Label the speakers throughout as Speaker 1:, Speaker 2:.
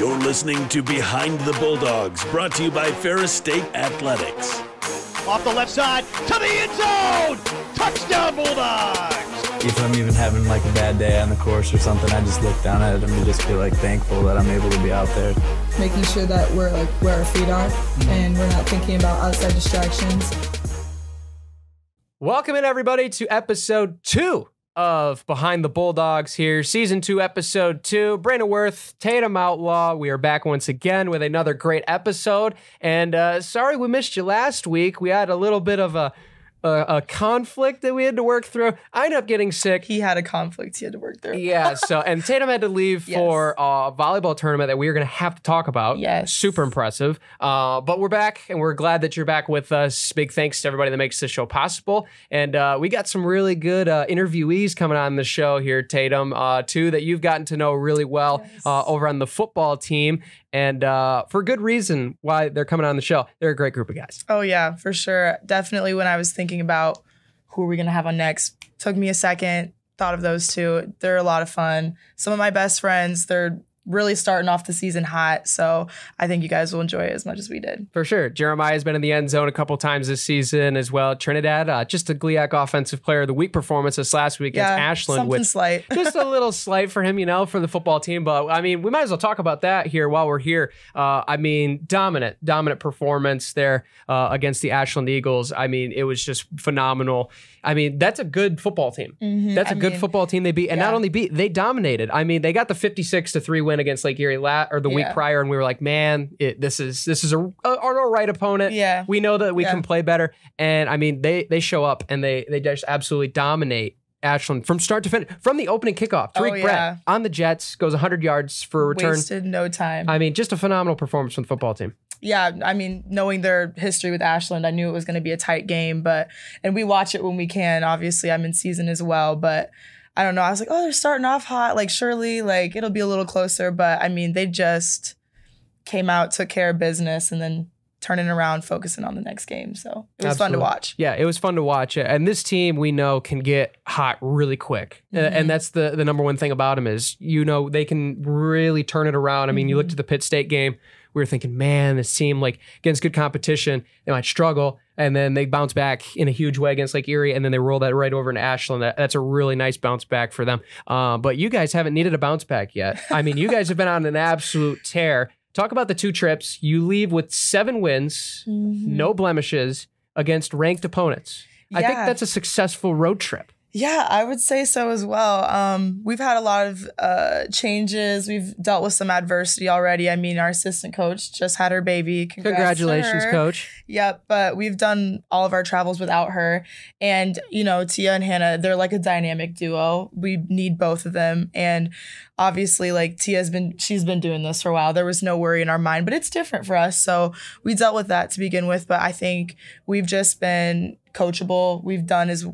Speaker 1: You're listening to Behind the Bulldogs, brought to you by Ferris State Athletics.
Speaker 2: Off the left side to the end zone. Touchdown Bulldogs.
Speaker 3: If I'm even having like a bad day on the course or something, I just look down at it and just feel like thankful that I'm able to be out there.
Speaker 4: making sure that we're like where our feet are mm-hmm. and we're not thinking about outside distractions.
Speaker 5: Welcome in, everybody, to episode two of Behind the Bulldogs here, season two, episode two. Brandon Worth, Tatum Outlaw. We are back once again with another great episode. And uh, sorry we missed you last week. We had a little bit of a a, a conflict that we had to work through. I ended up getting sick.
Speaker 4: He had a conflict he had to work through.
Speaker 5: Yeah, so and Tatum had to leave
Speaker 4: Yes.
Speaker 5: for a volleyball tournament that we are going to have to talk about.
Speaker 4: Yes.
Speaker 5: super impressive. Uh, but we're back, and we're glad that you're back with us. Big thanks to everybody that makes this show possible. And uh, we got some really good uh, interviewees coming on the show here, Tatum. Uh, two that you've gotten to know really well
Speaker 4: Yes.
Speaker 5: uh, over on the football team, and uh, for good reason why they're coming on the show. They're a great group of guys.
Speaker 6: Oh yeah, for sure. Definitely when I was thinking about who are we gonna have on next, took me a second, thought of those two. They're a lot of fun. Some of my best friends, they're really starting off the season hot. So I think you guys will enjoy it as much as we did.
Speaker 5: For sure. Jeremiah has been in the end zone a couple times this season as well. Trinidad, uh, just a GLIAC offensive player of the week performance this last week against Ashland,
Speaker 6: something slight.
Speaker 5: just a little slight for him, you know, for the football team. But I mean, we might as well talk about that here while we're here. Uh, I mean, dominant, dominant performance there uh, against the Ashland Eagles. I mean, it was just phenomenal. I mean, that's a good football team.
Speaker 6: Mhm.
Speaker 5: That's a
Speaker 6: I
Speaker 5: good
Speaker 6: mean,
Speaker 5: football team they beat, and not only beat, they dominated. I mean, they got the fifty-six to three win against Lake Erie lat or the week prior, and we were like, man, it, this is this is a, a, all right opponent.
Speaker 6: Yeah.
Speaker 5: we know that we
Speaker 6: Yeah.
Speaker 5: can play better, and I mean, they they show up and they they just absolutely dominate. Ashland from start to finish, from the opening kickoff.
Speaker 6: Oh,
Speaker 5: Tariq
Speaker 6: yeah.
Speaker 5: Brett on the Jets goes 100 yards for a return.
Speaker 6: Wasted no time.
Speaker 5: I mean, just a phenomenal performance from the football team.
Speaker 6: yeah, I mean, knowing their history with Ashland, I knew it was going to be a tight game, but and we watch it when we can. Obviously, I'm in season as well, but I don't know. I was like, oh, they're starting off hot. Like, surely, like it'll be a little closer. But I mean, they just came out, took care of business, and then turning around, focusing on the next game. So it was fun to watch.
Speaker 5: Yeah, it was fun to watch. And this team we know can get hot really quick.
Speaker 6: Mhm.
Speaker 5: And that's the the number one thing about them is you know they can really turn it around. I mean, you look
Speaker 6: Mhm.
Speaker 5: to the Pitt State game, we were thinking, man, this team like against good competition, they might struggle. And then they bounce back in a huge way against Lake Erie, and then they roll that right over into Ashland. That, that's a really nice bounce back for them. Uh, but you guys haven't needed a bounce back yet. I mean, you guys have been on an absolute tear. Talk about the two trips. You leave with seven wins no blemishes against ranked opponents. I think that's a successful road trip.
Speaker 6: Yeah, I would say so as well. Um, we've had a lot of uh, changes. We've dealt with some adversity already. I mean, our assistant coach just had her baby. Congrats
Speaker 5: Congratulations, coach.
Speaker 6: Yep, but we've done all of our travels without her. And, you know, Tia and Hannah, they're like a dynamic duo. We need both of them. And obviously, like Tia's been, she's been doing this for a while. There was no worry in our mind, but it's different for us. So we dealt with that to begin with. But I think we've just been coachable. We've done as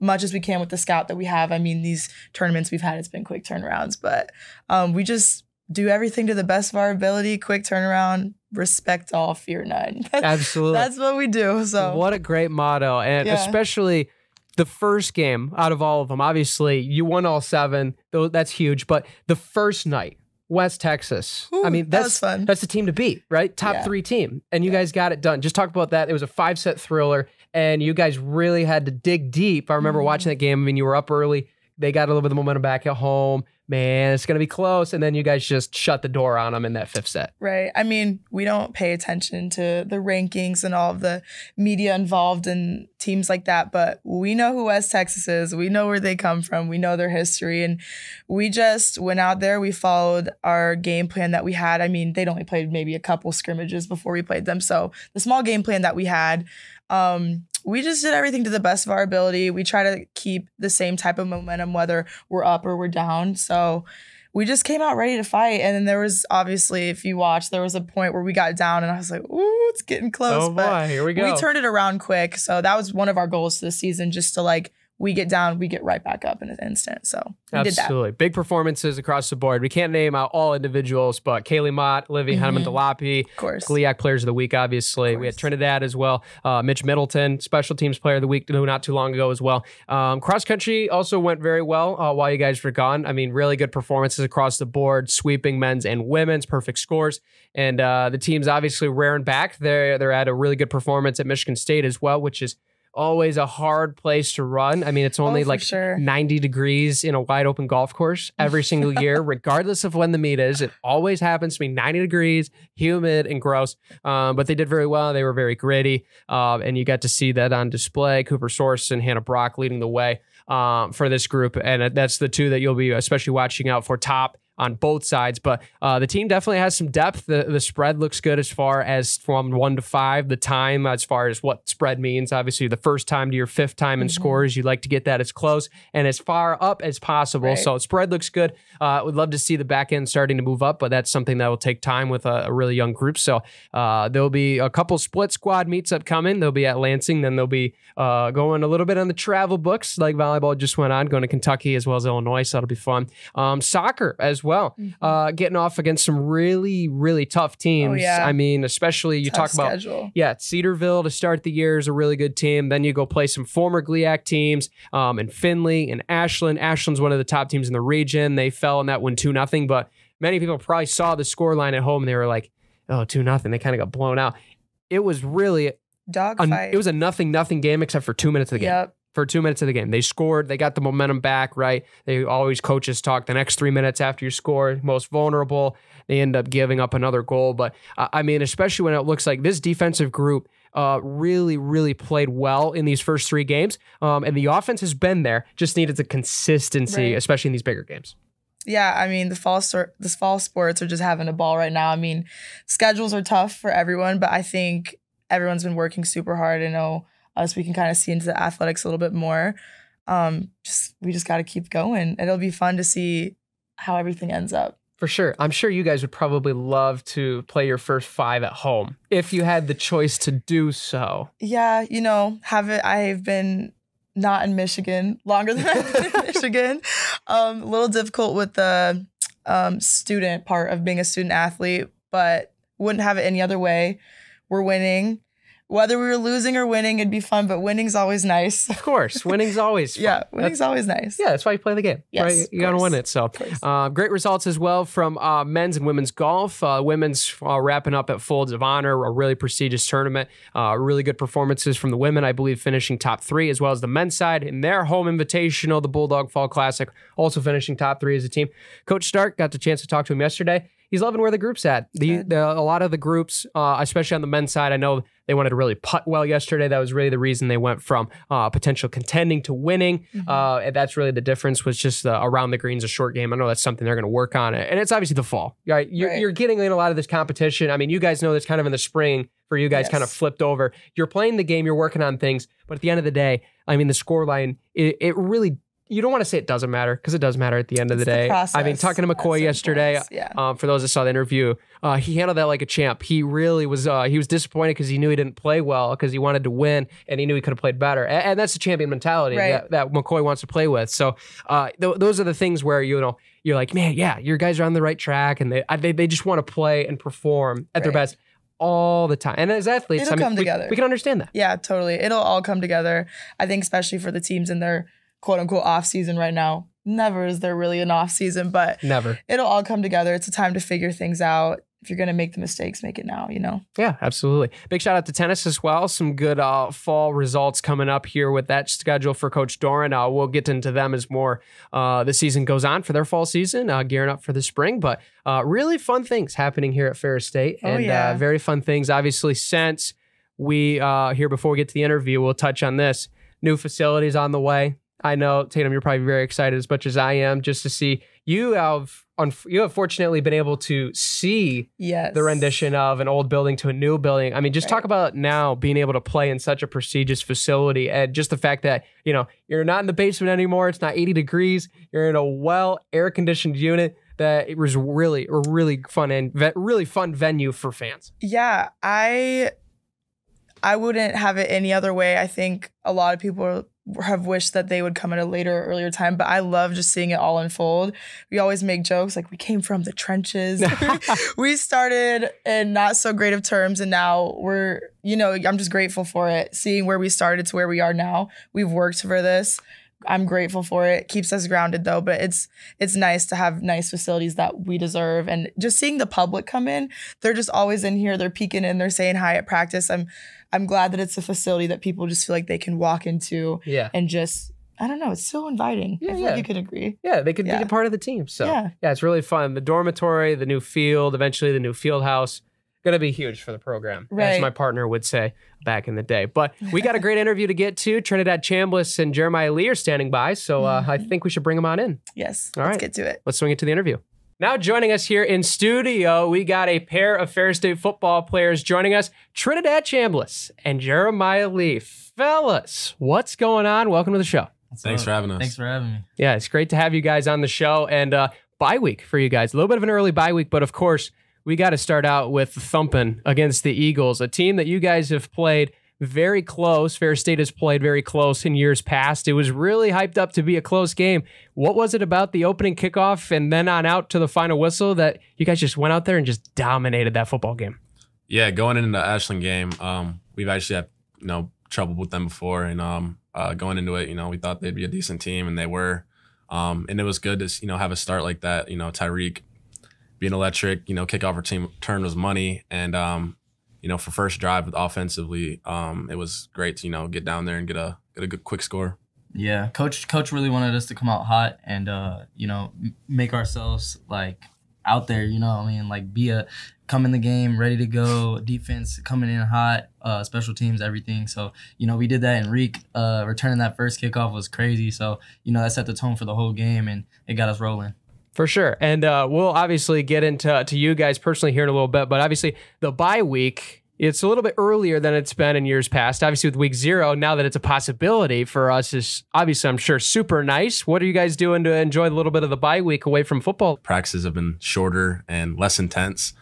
Speaker 6: much as we can with the scout that we have. I mean, these tournaments we've had, it's been quick turnarounds, but um, we just do everything to the best of our ability, quick turnaround, respect all, fear none.
Speaker 5: Absolutely.
Speaker 6: That's what we do. So
Speaker 5: what a great motto. And
Speaker 6: Yeah.
Speaker 5: especially the first game out of all of them. Obviously, you won all seven. Though that's huge. But the first night, West Texas. I mean, that's
Speaker 6: was fun.
Speaker 5: that's the team to beat, right? Top
Speaker 6: Yeah.
Speaker 5: three team, and you guys got it done. Just talk about that. It was a five set thriller, and you guys really had to dig deep. I remember
Speaker 6: Mhm.
Speaker 5: watching that game. I mean, you were up early. They got a little bit of the momentum back at home. Man, it's gonna be close, and then you guys just shut the door on them in that fifth set.
Speaker 6: Right. I mean, we don't pay attention to the rankings and all of the media involved in teams like that, but we know who West Texas is. We know where they come from. We know their history. And we just went out there. We followed our game plan that we had. I mean, they'd only played maybe a couple scrimmages before we played them. So the small game plan that we had, um, we just did everything to the best of our ability. We try to keep the same type of momentum, whether we're up or we're down. So we just came out ready to fight. And then there was obviously, if you watch, there was a point where we got down and I was like, ooh, it's getting close.
Speaker 5: oh
Speaker 6: but
Speaker 5: boy, here we go.
Speaker 6: we turned it around quick. So that was one of our goals this season, just to like we get down, we get right back up in an instant. So we did that.
Speaker 5: Absolutely. Big performances across the board. We can't name out all individuals, but Kaylee Mott, Olivia
Speaker 6: Mhm.
Speaker 5: Henneman Delapi,
Speaker 6: Of course.
Speaker 5: GLIAC Players of the Week, obviously. We had. Trinidad as well. Uh, Mitch Middleton, Special Teams Player of the Week, not too long ago as well. Um, cross country also went very well uh, while you guys were gone. I mean, really good performances across the board, sweeping men's and women's, perfect scores. And uh, the team's obviously rearing back. They're, they're at a really good performance at Michigan State as well, which is always a hard place to run. I mean, it's only
Speaker 6: Oh,
Speaker 5: like
Speaker 6: sure.
Speaker 5: 90 degrees in a wide open golf course every single year, regardless of when the meet is. It always happens to be 90 degrees, humid, and gross. Um, but they did very well. They were very gritty. Uh, and you got to see that on display. Cooper Source and Hannah Brock leading the way um, for this group. And that's the two that you'll be especially watching out for top on both sides. But uh, the team definitely has some depth. The, the spread looks good as far as from one to five, the time as far as what spread means. Obviously, the first time to your fifth time in scores, you'd like to get that as close and as far up as possible.
Speaker 6: Right.
Speaker 5: So spread looks good. Uh, would love to see the back end starting to move up, but that's something that will take time with a, a really young group. So uh, there'll be a couple split squad meets upcoming. They'll be at Lansing, then they'll be uh, going a little bit on the travel books, like volleyball just went on, going to Kentucky as well as Illinois. So that'll be fun. Um, soccer as well, uh, getting off against some really, really tough teams.
Speaker 6: yeah.
Speaker 5: I mean, especially you
Speaker 6: Tough
Speaker 5: talk about
Speaker 6: schedule.
Speaker 5: yeah, Cedarville to start the year is a really good team. Then you go play some former GLIAC teams um, in Findlay and Ashland. Ashland's one of the top teams in the region. They fell in that one 2 nothing, but many people probably saw the score line at home and they were like, oh, 2 nothing. They kind of got blown out. It was really,
Speaker 6: Dog
Speaker 5: a, it was a nothing, nothing game except for two minutes of the game
Speaker 6: Yep.
Speaker 5: For two minutes of the game. They scored, they got the momentum back, right? They always coaches talk the next three minutes after you score, most vulnerable. They end up giving up another goal. But I mean, especially when it looks like this defensive group uh, really, really played well in these first three games. Um, and the offense has been there, just needed the consistency,
Speaker 6: Right.
Speaker 5: especially in these bigger games.
Speaker 6: Yeah, I mean the fall this fall sports are just having a ball right now. I mean, schedules are tough for everyone, but I think everyone's been working super hard. I know us we can kind of see into the athletics a little bit more. Um, just we just got to keep going. It'll be fun to see how everything ends up.
Speaker 5: For sure. I'm sure you guys would probably love to play your first five at home if you had the choice to do so.
Speaker 6: Yeah, you know, have it. I've been not in Michigan longer than I've been in Michigan. Um, a little difficult with the um, student part of being a student athlete, but wouldn't have it any other way. We're winning. Whether we were losing or winning, it'd be fun, but winning's always nice.
Speaker 5: Of course, winning's always fun.
Speaker 6: yeah, winning's always nice.
Speaker 5: Yeah, that's why you play the game.
Speaker 6: Yes,
Speaker 5: right? You got to win it. So, uh, great results as well from uh, men's and women's golf. Uh, women's uh, wrapping up at Folds of Honor, a really prestigious tournament. Uh, really good performances from the women, I believe, finishing top three, as well as the men's side in their home invitational, the Bulldog Fall Classic, also finishing top three as a team. Coach Stark got the chance to talk to him yesterday. He's loving where the group's at. The, the a lot of the groups, uh, especially on the men's side, I know they wanted to really putt well yesterday. That was really the reason they went from uh, potential contending to winning. Uh, and that's really the difference. Was just uh, around the greens a short game. I know that's something they're going to work on, and it's obviously the fall. Right, you're,
Speaker 6: Right.
Speaker 5: you're getting in a lot of this competition. I mean, you guys know this kind of in the spring for you guys, kind of flipped over. You're playing the game, you're working on things, but at the end of the day, I mean, the score line, it, it really. You don't want to say it doesn't matter because it does matter at the end of the
Speaker 6: It's
Speaker 5: day. I mean, talking to McCoy yesterday,
Speaker 6: Yeah.
Speaker 5: um, for those that saw the interview, uh, he handled that like a champ. He really was. Uh, he was disappointed because he knew he didn't play well because he wanted to win and he knew he could have played better. And, and that's the champion mentality
Speaker 6: Right.
Speaker 5: that, that McCoy wants to play with. So uh, th- those are the things where you know you're like, man, yeah, your guys are on the right track, and they I- they, they just want to play and perform at their best all the time. And as athletes,
Speaker 6: It'll
Speaker 5: I mean,
Speaker 6: come
Speaker 5: we-
Speaker 6: together.
Speaker 5: We, can understand that.
Speaker 6: Yeah, totally. It'll all come together. I think especially for the teams in their quote unquote off season right now. Never is there really an off season, but
Speaker 5: Never.
Speaker 6: it'll all come together. It's a time to figure things out. If you're gonna make the mistakes, make it now, you know?
Speaker 5: Yeah, absolutely. Big shout out to tennis as well. Some good uh, fall results coming up here with that schedule for Coach Doran. Uh, we'll get into them as more uh, the season goes on for their fall season, uh, gearing up for the spring. But uh, really fun things happening here at Ferris State,
Speaker 6: Oh,
Speaker 5: and
Speaker 6: yeah.
Speaker 5: uh, very fun things. Obviously, since we uh, here before we get to the interview, we'll touch on this. New facilities on the way. I know Tatum, you're probably very excited as much as I am, just to see you have. You have fortunately been able to see
Speaker 6: Yes.
Speaker 5: the rendition of an old building to a new building. I mean, just talk about now being able to play in such a prestigious facility and just the fact that, you know, you're not in the basement anymore. It's not 80 degrees. You're in a well air conditioned unit that it was really a really fun and really fun venue for fans.
Speaker 6: Yeah, I I wouldn't have it any other way. I think a lot of people have wished that they would come at a later or earlier time, but I love just seeing it all unfold. We always make jokes like we came from the trenches. we started in not so great of terms and now we're, you know, I'm just grateful for it. Seeing where we started to where we are now. We've worked for this. I'm grateful for it. Keeps us grounded though, but it's it's nice to have nice facilities that we deserve and just seeing the public come in. They're just always in here. They're peeking in. They're saying hi at practice. I'm I'm glad that it's a facility that people just feel like they can walk into
Speaker 5: Yeah.
Speaker 6: and just I don't know. It's so inviting.
Speaker 5: Yeah,
Speaker 6: I feel
Speaker 5: yeah.
Speaker 6: like you could agree.
Speaker 5: Yeah, they could be a part of the team. So yeah.
Speaker 6: Yeah.
Speaker 5: it's really fun. The dormitory, the new field, eventually the new field house, gonna be huge for the program, as my partner would say back in the day. But we got a great interview to get to. Trinidad Chambliss and Jeremiah Lee are standing by, so uh, I think we should bring them on in.
Speaker 6: Yes.
Speaker 5: All
Speaker 6: let's
Speaker 5: right.
Speaker 6: get to it.
Speaker 5: Let's swing it to the interview. Now joining us here in studio, we got a pair of Ferris State football players joining us, Trinidad Chambliss and Jeremiah Lee. Fellas, what's going on? Welcome to the show.
Speaker 7: Thanks for having us.
Speaker 8: Thanks for having me.
Speaker 5: Yeah, it's great to have you guys on the show and uh, bye week for you guys. A little bit of an early bye week, but of course, we got to start out with thumping against the Eagles, a team that you guys have played very close. Ferris State has played very close in years past. It was really hyped up to be a close game. What was it about the opening kickoff and then on out to the final whistle that you guys just went out there and just dominated that football game?
Speaker 7: Yeah, going into the Ashland game, um, we've actually had you know trouble with them before, and um, uh, going into it, you know, we thought they'd be a decent team, and they were. Um, and it was good to you know have a start like that. You know, Tyreek being electric. You know, kickoff return turn was money, and um, you know for first drive offensively, um, it was great to you know get down there and get a get a good quick score.
Speaker 8: Yeah, coach. Coach really wanted us to come out hot and uh, you know make ourselves like out there. You know, I mean, like be a come in the game ready to go. Defense coming in hot. Uh, special teams, everything. So you know we did that. And Reek uh, returning that first kickoff was crazy. So you know that set the tone for the whole game and it got us rolling.
Speaker 5: For sure. And uh, we'll obviously get into to you guys personally here in a little bit, but obviously the bye week, it's a little bit earlier than it's been in years past. Obviously, with week zero, now that it's a possibility for us, is obviously, I'm sure, super nice. What are you guys doing to enjoy a little bit of the bye week away from football?
Speaker 7: practices have been shorter and less intense.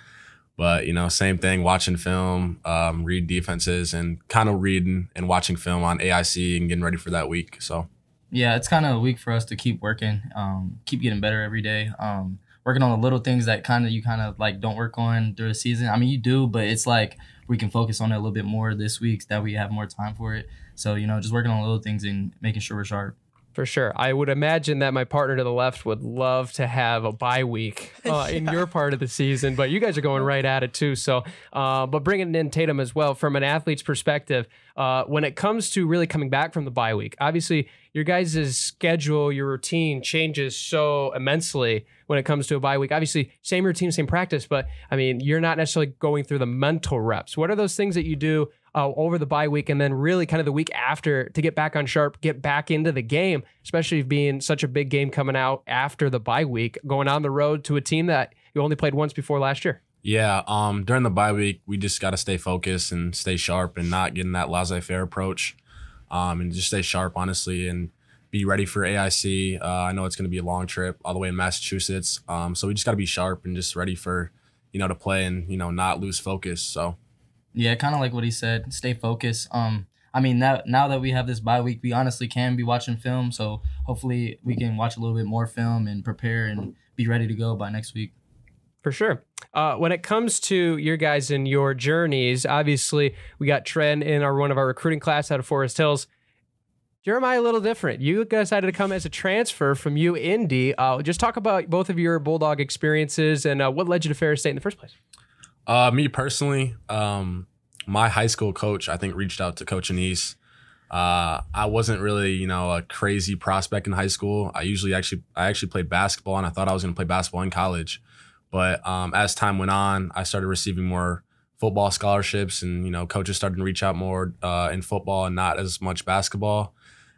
Speaker 7: But you know, same thing. Watching film, um, read defenses, and kind of reading and watching film on AIC and getting ready for that week. So
Speaker 8: Yeah, it's kind of a week for us to keep working, um, keep getting better every day. Um, working on the little things that kind of you kind of like don't work on through the season. I mean, you do, but it's like we can focus on it a little bit more this week that we have more time for it. So you know, just working on little things and making sure we're sharp.
Speaker 5: For sure. I would imagine that my partner to the left would love to have a bye week uh, in your part of the season, but you guys are going right at it too. So, uh, but bringing in Tatum as well from an athlete's perspective, uh, when it comes to really coming back from the bye week, obviously your guys' schedule, your routine changes so immensely when it comes to a bye week. Obviously, same routine, same practice, but I mean, you're not necessarily going through the mental reps. What are those things that you do uh, over the bye week and then really kind of the week after to get back on sharp, get back into the game, especially being such a big game coming out after the bye week, going on the road to a team that you only played once before last year?
Speaker 7: yeah, um, during the bye week, we just got to stay focused and stay sharp and not get in that laissez-faire approach, um, and just stay sharp, honestly, and be ready for AIC. Uh, I know it's going to be a long trip all the way in Massachusetts, um, so we just got to be sharp and just ready for you know to play and you know not lose focus. So.
Speaker 8: Yeah, kind of like what he said. Stay focused. Um, I mean, now now that we have this bye week, we honestly can be watching film. So hopefully we can watch a little bit more film and prepare and be ready to go by next week.
Speaker 5: For sure. Uh, when it comes to your guys and your journeys, obviously we got Tren in our one of our recruiting class out of Forest Hills. Jeremiah, a little different. You decided to come as a transfer from U Indy. Uh, just talk about both of your Bulldog experiences and uh, what led you to Ferris State in the first place.
Speaker 7: Uh, me personally, um, my high school coach, I think, reached out to Coach Annese. Uh, I wasn't really, you know, a crazy prospect in high school. I usually actually, I actually played basketball, and I thought I was going to play basketball in college. But um, as time went on, I started receiving more football scholarships, and you know, coaches started to reach out more uh, in football and not as much basketball.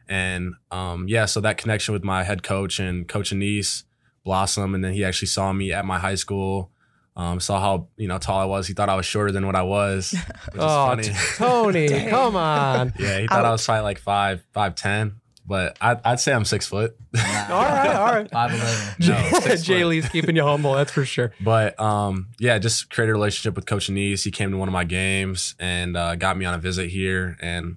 Speaker 7: And um, yeah, so that connection with my head coach and Coach Annese blossomed, and then he actually saw me at my high school. Um, saw how you know tall I was. He thought I was shorter than what I was. Which is
Speaker 5: Oh,
Speaker 7: funny.
Speaker 5: t- Tony, come on.
Speaker 7: yeah, he thought I was probably like five, five ten, but I, I'd say I'm six foot.
Speaker 5: All right, all right.
Speaker 8: Five eleven.
Speaker 7: No, six
Speaker 5: Jay. Lee's keeping you humble, that's for sure.
Speaker 7: But um, yeah, just created a relationship with Coach Annese. He came to one of my games and uh, got me on a visit here, and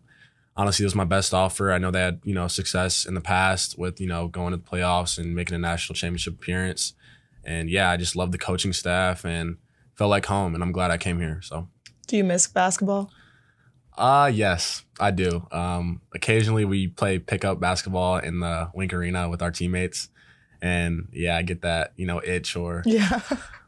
Speaker 7: honestly, it was my best offer. I know they had, you know, success in the past with, you know, going to the playoffs and making a national championship appearance. And yeah, I just love the coaching staff and felt like home. And I'm glad I came here. So,
Speaker 6: Do you miss basketball?
Speaker 7: Uh, yes, I do. Um, occasionally we play pickup basketball in the Wink Arena with our teammates. And yeah, I get that, you know, itch or
Speaker 6: Yeah.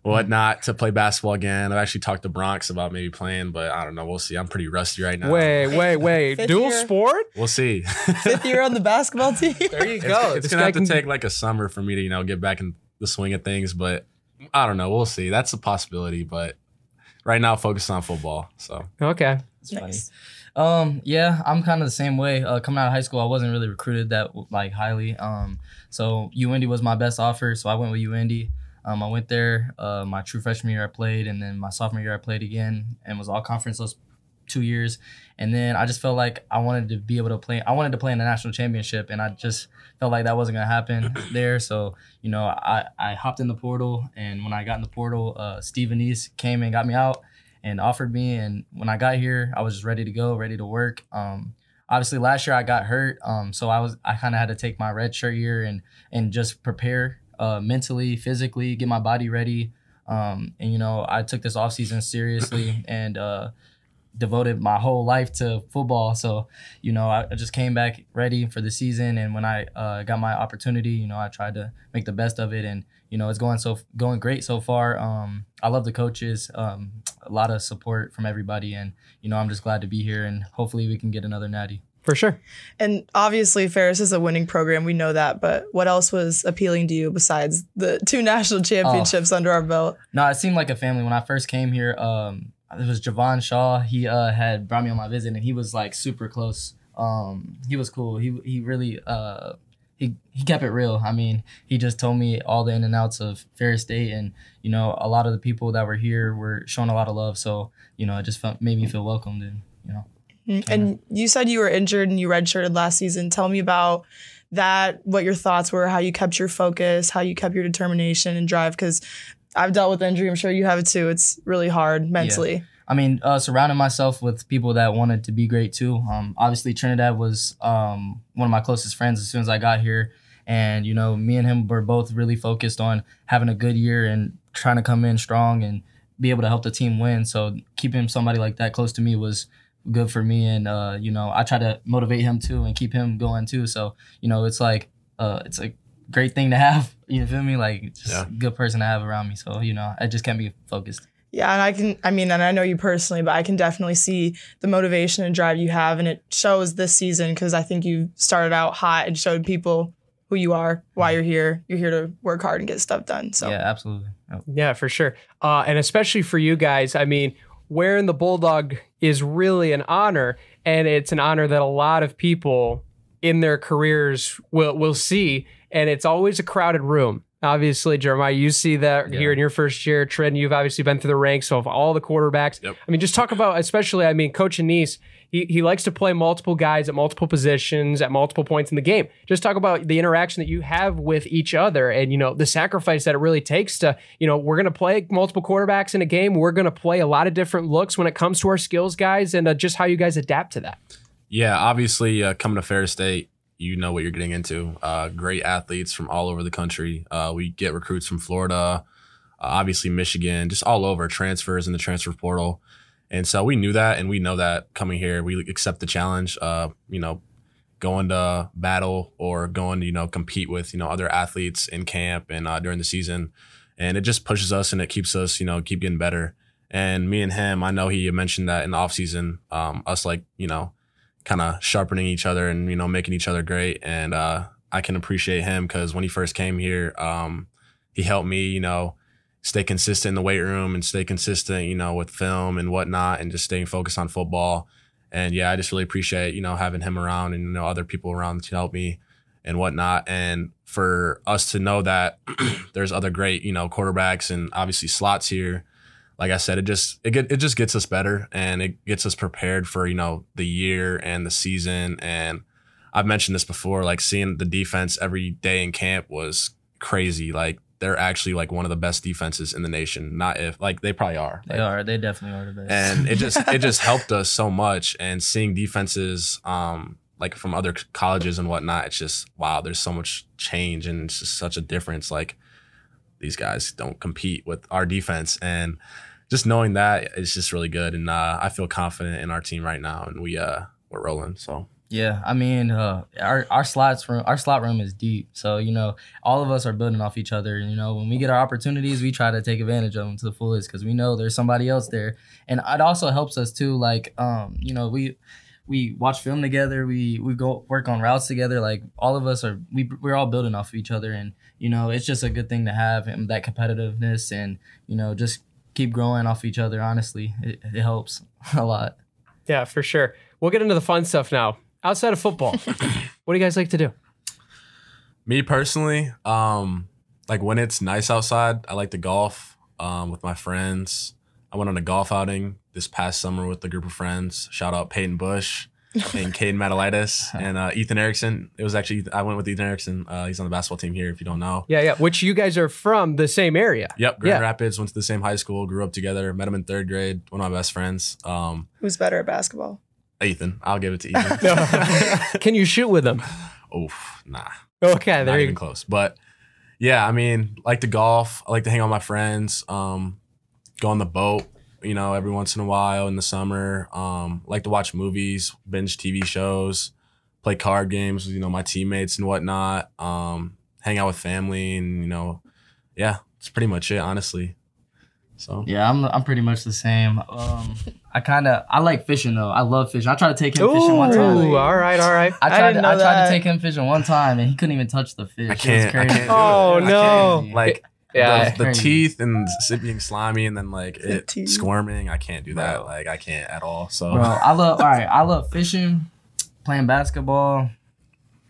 Speaker 7: whatnot to play basketball again. I've actually talked to Bronx about maybe playing, but I don't know. We'll see. I'm pretty rusty right now.
Speaker 5: Wait, wait, wait.
Speaker 6: Fifth
Speaker 5: Dual
Speaker 6: year.
Speaker 5: sport?
Speaker 7: We'll see.
Speaker 6: Fifth year on the basketball team.
Speaker 5: There you go.
Speaker 7: it's
Speaker 5: This
Speaker 7: gonna have to take like a summer for me to, you know, get back in the swing of things. But I don't know. We'll see. That's a possibility. But right now, focus on football. So
Speaker 5: Okay.
Speaker 8: It's funny.
Speaker 6: Nice.
Speaker 8: Um, yeah, I'm kind of the same way. Uh, coming out of high school, I wasn't really recruited that like highly. Um, so UIndy was my best offer, so I went with UIndy. Um, I went there. Uh, my true freshman year I played, and then my sophomore year I played again, and was all conference those two years. And then I just felt like I wanted to be able to play. I wanted to play in the national championship, and I just felt like that wasn't gonna happen there. So you know, I I hopped in the portal, and when I got in the portal, uh, Steve East came and got me out and offered me. And when I got here, I was just ready to go, ready to work. Um, obviously, last year I got hurt, um, so I was I kind of had to take my red shirt year and and just prepare uh, mentally, physically, get my body ready. Um, and you know, I took this off season seriously and uh, devoted my whole life to football. So you know, I, I just came back ready for the season. And when I uh, got my opportunity, you know, I tried to make the best of it. And you know, it's going so going great so far. Um, I love the coaches. Um, a lot of support from everybody, and you know, I'm just glad to be here. And hopefully, we can get another natty.
Speaker 5: For sure.
Speaker 6: And obviously, Ferris is a winning program. We know that. But what else was appealing to you besides the two national championships under our belt?
Speaker 8: No, it seemed like a family when I first came here. Um, it was Javon Shaw. He uh had brought me on my visit, and he was like super close. Um, he was cool. He he really uh he he kept it real. I mean, he just told me all the in and outs of Ferris State, and you know, a lot of the people that were here were showing a lot of love. So you know, it just felt, made me feel welcomed, and you know.
Speaker 6: Mm, And you said you were injured and you redshirted last season. Tell me about that, what your thoughts were, how you kept your focus, how you kept your determination and drive. Because I've dealt with injury. I'm sure you have it too. It's really hard mentally.
Speaker 8: I mean, uh, surrounding myself with people that wanted to be great too. Um, obviously, Trinidad was um, one of my closest friends as soon as I got here. And, you know, me and him were both really focused on having a good year and trying to come in strong and be able to help the team win. So keeping somebody like that close to me was good for me. And, uh, you know, I try to motivate him too and keep him going too. So, you know, it's like, uh, it's a great thing to have. You feel me? Like, just
Speaker 7: Yeah.
Speaker 8: a good person to have around me. So, you know, I just can't be focused.
Speaker 6: Yeah, and I can, I mean, and I know you personally, but I can definitely see the motivation and drive you have. And it shows this season because I think you started out hot and showed people who you are, why you're here. You're here to work hard and get stuff done. So,
Speaker 8: Yeah, absolutely. Yep.
Speaker 5: Yeah, for sure. Uh, and especially for you guys, I mean, wearing the Bulldog is really an honor. And it's an honor that a lot of people in their careers will, will see. And it's always a crowded room. Obviously, Jeremiah, you see that
Speaker 8: Yeah.
Speaker 5: here in your first year. Trent, you've obviously been through the ranks of all the quarterbacks.
Speaker 7: Yep.
Speaker 5: I mean, just talk about, especially, I mean, Coach Annese, he, he likes to play multiple guys at multiple positions at multiple points in the game. Just talk about the interaction that you have with each other and, you know, the sacrifice that it really takes to, you know, we're going to play multiple quarterbacks in a game. We're going to play a lot of different looks when it comes to our skills, guys, and uh, just how you guys adapt to that.
Speaker 7: Yeah, obviously, uh, coming to Ferris State, you know what you're getting into. Uh, great athletes from all over the country. Uh, we get recruits from Florida, uh, obviously Michigan, just all over transfers in the transfer portal. And so we knew that, and we know that coming here, we accept the challenge. Uh, you know, going to battle or going to you know compete with you know other athletes in camp and uh, during the season, and it just pushes us and it keeps us you know keep getting better. And me and him, I know he mentioned that in the off season, um, us like you know kind of sharpening each other and you know making each other great. And uh i can appreciate him because when he first came here um he helped me you know stay consistent in the weight room and stay consistent you know with film and whatnot and just staying focused on football. And yeah i just really appreciate you know having him around and you know other people around to help me and whatnot. And for us to know that there's other great you know quarterbacks and obviously slots here like I said, it just it get, it just gets us better and it gets us prepared for you know the year and the season. And I've mentioned this before, like seeing the defense every day in camp was crazy. Like they're actually like one of the best defenses in the nation. Not if like they probably are.
Speaker 8: They
Speaker 7: Like,
Speaker 8: are. They definitely are the best.
Speaker 7: and it just it just helped us so much and seeing defenses um like from other colleges and whatnot it's just wow there's so much change and it's just such a difference like these guys don't compete with our defense and just knowing that is just really good and uh, i feel confident in our team right now and we uh we're rolling so
Speaker 8: Yeah, I mean, uh, our our slots room, our slot room is deep. So you know, all of us are building off each other. You know, when we get our opportunities, we try to take advantage of them to the fullest because we know there's somebody else there, and it also helps us too. Like, um, you know, we we watch film together. We we go work on routes together. Like all of us are we we're all building off of each other, and you know, it's just a good thing to have and that competitiveness, and you know, just keep growing off each other. Honestly, it, it helps a lot.
Speaker 5: Yeah, for sure. We'll get into the fun stuff now. Outside of football, what do you guys like to do?
Speaker 7: me personally um like when it's nice outside i like to golf um with my friends i went on a golf outing this past summer with a group of friends shout out peyton bush and Caden Madalitis and uh, Ethan Erickson. It was actually I went with Ethan Erickson. Uh, he's on the basketball team here. If you don't know,
Speaker 5: Yeah, yeah. Which you guys are from the same area.
Speaker 7: yep, Grand
Speaker 5: Yeah.
Speaker 7: Rapids. Went to the same high school. Grew up together. Met him in third grade. One of my best friends. Um,
Speaker 6: Who's better at basketball?
Speaker 7: Ethan. I'll give it to Ethan.
Speaker 5: Can you shoot with them?
Speaker 7: Oof, nah.
Speaker 5: Okay,
Speaker 7: not
Speaker 5: there you
Speaker 7: even
Speaker 5: go.
Speaker 7: close. But yeah, I mean, like to golf. I like to hang out with my friends. Um, go on the boat. You know, every once in a while in the summer. Um, like to watch movies, binge TV shows, play card games with you know my teammates and whatnot. Um, hang out with family and you know, yeah, it's pretty much it, honestly. So
Speaker 8: Yeah, I'm I'm pretty much the same. Um, I kind of I like fishing though. I love fishing. I tried to take him fishing one time.
Speaker 5: Ooh, all right, all right.
Speaker 8: I
Speaker 6: I
Speaker 8: tried
Speaker 6: didn't
Speaker 8: to, I tried
Speaker 6: that.
Speaker 8: to take him fishing one time and he couldn't even touch the fish.
Speaker 7: I
Speaker 8: It was
Speaker 7: can't. I can't. do
Speaker 5: Oh,
Speaker 7: it. I
Speaker 5: no.
Speaker 7: can't. Like
Speaker 5: Yeah,
Speaker 7: the, the teeth and it being slimy and then like
Speaker 6: The
Speaker 7: it
Speaker 6: teeth.
Speaker 7: squirming. I can't do that.
Speaker 8: Bro.
Speaker 7: Like I can't at all. So
Speaker 8: Bro, I love all right. I love fishing, playing basketball,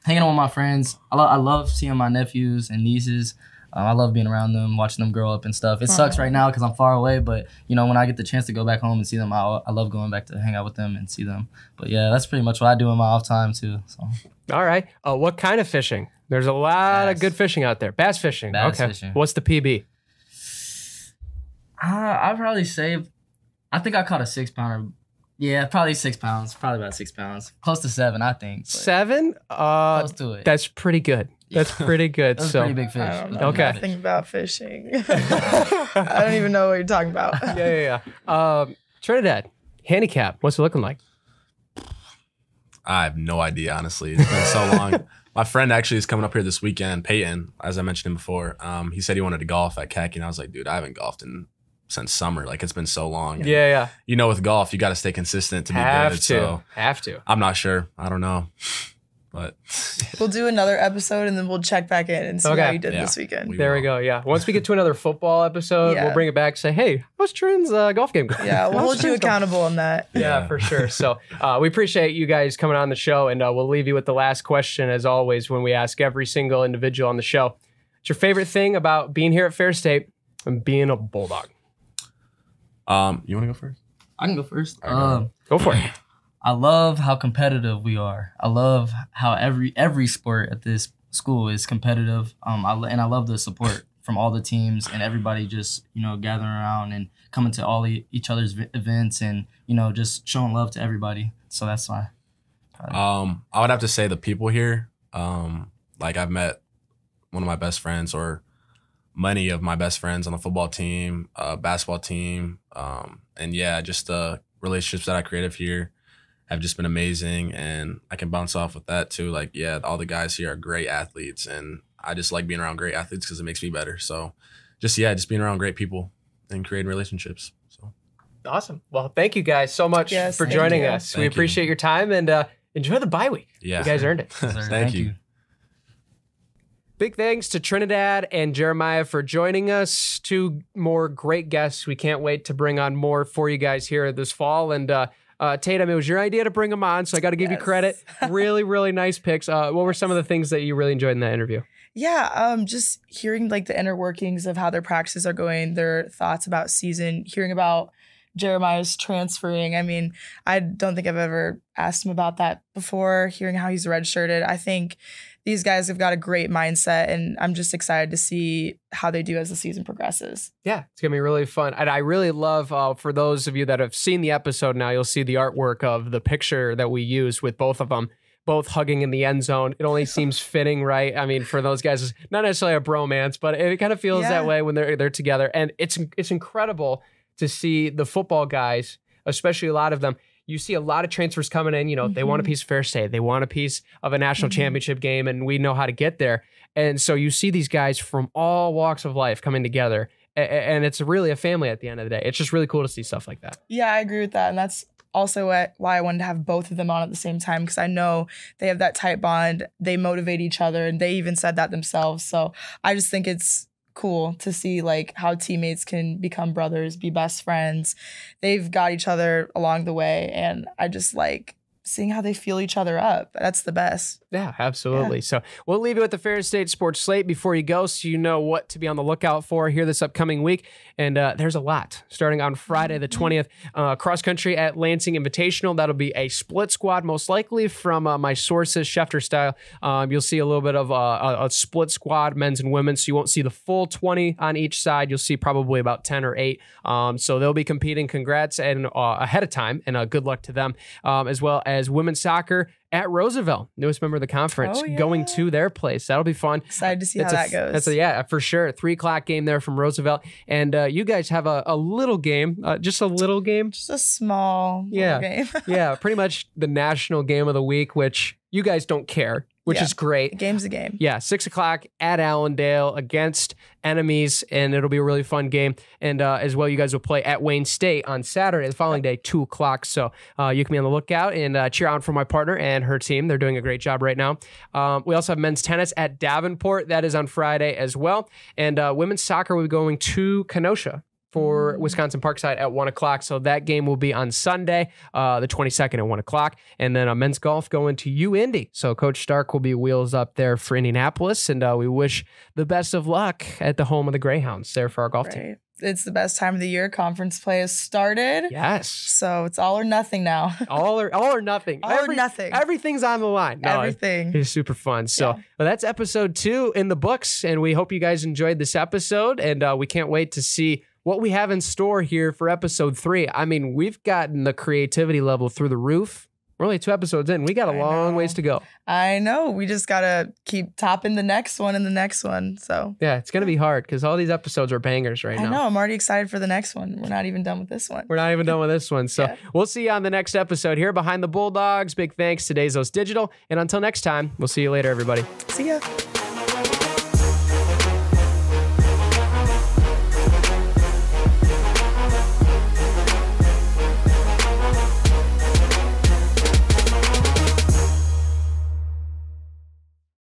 Speaker 8: hanging out with my friends. I love I love seeing my nephews and nieces. Um, I love being around them, watching them grow up and stuff. It sucks right now because I'm far away, but you know when I get the chance to go back home and see them, I, I love going back to hang out with them and see them. But yeah, that's pretty much what I do in my off time too. So
Speaker 5: all right. Uh, what kind of fishing? There's a lot of good fishing out there. Bass fishing.
Speaker 8: Bass
Speaker 5: okay.
Speaker 8: fishing.
Speaker 5: What's the PB?
Speaker 8: Uh, I'd probably say, I think I caught a six pounder. Yeah, probably six pounds. Probably about six pounds. Close to seven, I think.
Speaker 5: Seven? Uh,
Speaker 8: Close to it.
Speaker 5: that's pretty good. That's pretty good.
Speaker 8: That was a
Speaker 5: so
Speaker 8: pretty big fish.
Speaker 6: I don't know
Speaker 5: Okay.
Speaker 6: nothing about fishing. I don't even know what you're talking about.
Speaker 5: yeah, yeah, yeah. Um, Trinidad handicap. What's it looking like?
Speaker 7: I have no idea, honestly. It's been so long. My friend actually is coming up here this weekend, Peyton, as I mentioned him before. Um, he said he wanted to golf at Katke, and I was like, dude, I haven't golfed in since summer. Like it's been so long. And
Speaker 5: Yeah, yeah.
Speaker 7: You know, with golf, you got to stay consistent to be
Speaker 5: Have
Speaker 7: good.
Speaker 5: to.
Speaker 7: So
Speaker 5: Have to.
Speaker 7: I'm not sure. I don't know, but
Speaker 6: We'll do another episode and then we'll check back in and see
Speaker 5: Okay.
Speaker 6: how you did
Speaker 7: Yeah.
Speaker 6: this weekend.
Speaker 7: We-
Speaker 5: There we go. Yeah. Once we get to another football episode,
Speaker 6: Yeah.
Speaker 5: we'll bring it back. Say, hey, how's Trin's uh, golf game going?
Speaker 6: yeah, we'll hold you
Speaker 5: Trin's golf-
Speaker 6: accountable on that.
Speaker 5: Yeah,
Speaker 7: Yeah.
Speaker 5: for sure. So uh, we appreciate you guys coming on the show, and uh, we'll leave you with the last question, as always, when we ask every single individual on the show. What's your favorite thing about being here at Ferris State and being a Bulldog?
Speaker 7: um, you want to go first?
Speaker 8: I can go first.
Speaker 7: All right, go
Speaker 8: Um,
Speaker 5: Go for it.
Speaker 8: I love how competitive we are. I love how every every sport at this school is competitive. Um, I, and I love the support from all the teams and everybody just you know gathering around and coming to all e- each other's v- events and you know just showing love to everybody. So that's why.
Speaker 7: Um, I would have to say the people here. Um, like I've met one of my best friends or many of my best friends on the football team, uh, basketball team. Um, and yeah, just the relationships that I created here have just been amazing. And I can bounce off with that too. Like, yeah, all the guys here are great athletes and I just like being around great athletes because it makes me better. So just, yeah, just being around great people and creating relationships. So
Speaker 5: Awesome. Well, thank you guys so much
Speaker 6: Yes,
Speaker 5: for joining
Speaker 6: you.
Speaker 5: us. we
Speaker 7: Thank you.
Speaker 5: appreciate your time and uh, enjoy the bye week.
Speaker 7: yeah,
Speaker 5: You guys earned it.
Speaker 7: Thank, you.
Speaker 5: Big thanks to Trinidad and Jeremiah for joining us. Two more great guests. We can't wait to bring on more for you guys here this fall. And uh, uh, Tatum, it was your idea to bring them on, so I got to give you credit. really, really nice picks. Uh, what were some of the things that you really enjoyed in that interview?
Speaker 6: Yeah, um, just hearing like the inner workings of how their practices are going, their thoughts about season, hearing about Jeremiah's transferring. I mean, I don't think I've ever asked him about that before. Hearing how he's redshirted, I think these guys have got a great mindset, and I'm just excited to see how they do as the season progresses.
Speaker 5: Yeah, it's gonna be really fun, and I really love uh, for those of you that have seen the episode now, you'll see the artwork of the picture that we use with both of them. Both hugging in the end zone. It only seems fitting, right? I mean, for those guys, it's not necessarily a bromance, but it kind of feels
Speaker 6: Yeah.
Speaker 5: that way when they're they're together. And it's it's incredible to see the football guys, especially a lot of them. You see a lot of transfers coming in. You know, they want a
Speaker 6: Mhm.
Speaker 5: piece of Ferris State, they want a piece of a national
Speaker 6: Mhm.
Speaker 5: championship game, and we know how to get there. And so you see these guys from all walks of life coming together, and it's really a family at the end of the day. It's just really cool to see stuff like that.
Speaker 6: Yeah, I agree with that. And that's also why I wanted to have both of them on at the same time because I know they have that tight bond. They motivate each other and they even said that themselves. So I just think it's cool to see like how teammates can become brothers, be best friends. They've got each other along the way and I just like seeing how they feel each other up. That's the best.
Speaker 5: Yeah, absolutely. So we'll leave you with the Ferris State Sports Slate before you go so you know what to be on the lookout for here this upcoming week. And uh, there's a lot starting on Friday, the 20th, uh, cross country at Lansing Invitational. That'll be a split squad, most likely from uh, my sources, Schefter style. Um, you'll see a little bit of uh, a, a split squad, men's and women. So you won't see the full 20 on each side. You'll see probably about 10 or 8. Um, so they'll be competing. Congrats and uh, ahead of time, and uh, good luck to them, um, as well as women's soccer at Roosevelt, newest member of the conference,
Speaker 6: Oh,
Speaker 5: going to their place. That'll be fun.
Speaker 6: Excited to see
Speaker 5: That's
Speaker 6: how
Speaker 5: a
Speaker 6: that goes.
Speaker 5: That's a, yeah, for sure. Three o'clock game there from Roosevelt, and uh, you guys have a, a little game, uh, just a little game.
Speaker 6: just a small
Speaker 5: Yeah.
Speaker 6: game.
Speaker 5: yeah, pretty much the national game of the week, which you guys don't care, which
Speaker 6: Yeah.
Speaker 5: is great.
Speaker 6: game's a game.
Speaker 5: Yeah, six o'clock at Allendale against enemies, and it'll be a really fun game. And uh, as well, you guys will play at Wayne State on Saturday, the following day, two o'clock. So uh, you can be on the lookout and uh, cheer on for my partner and her team. They're doing a great job right now. Um, we also have men's tennis at Davenport. That is on Friday as well. And uh, women's soccer will be going to Kenosha. For Wisconsin Parkside at one o'clock. So that game will be on Sunday, uh, the 22nd at one o'clock. And then uh, men's golf going to U Indy. So Coach Stark will be wheels up there for Indianapolis. And uh, we wish the best of luck at the home of the Greyhounds there for our golf team.
Speaker 6: It's the best time of the year. Conference play has started.
Speaker 5: Yes.
Speaker 6: So it's all or nothing now.
Speaker 5: All or all or nothing.
Speaker 6: All or nothing.
Speaker 5: Everything's on the line. No,
Speaker 6: Everything.
Speaker 5: It's super fun. So
Speaker 6: Yeah.
Speaker 5: well, that's episode two in the books, and we hope you guys enjoyed this episode. And uh, we can't wait to see what we have in store here for episode three. I mean, we've gotten the creativity level through the roof. We're only two episodes in. We got a
Speaker 6: I
Speaker 5: long
Speaker 6: know.
Speaker 5: ways to go.
Speaker 6: I know. We just gotta keep topping the next one and the next one. So
Speaker 5: Yeah, it's gonna be hard because all these episodes are bangers right
Speaker 6: I
Speaker 5: now.
Speaker 6: know. I'm already excited for the next one. We're not even done with this one.
Speaker 5: We're not even done with this one. So
Speaker 6: Yeah.
Speaker 5: we'll see you on the next episode here behind the Bulldogs. Big thanks to Dasos Digital. And until next time, we'll see you later, everybody.
Speaker 6: See ya.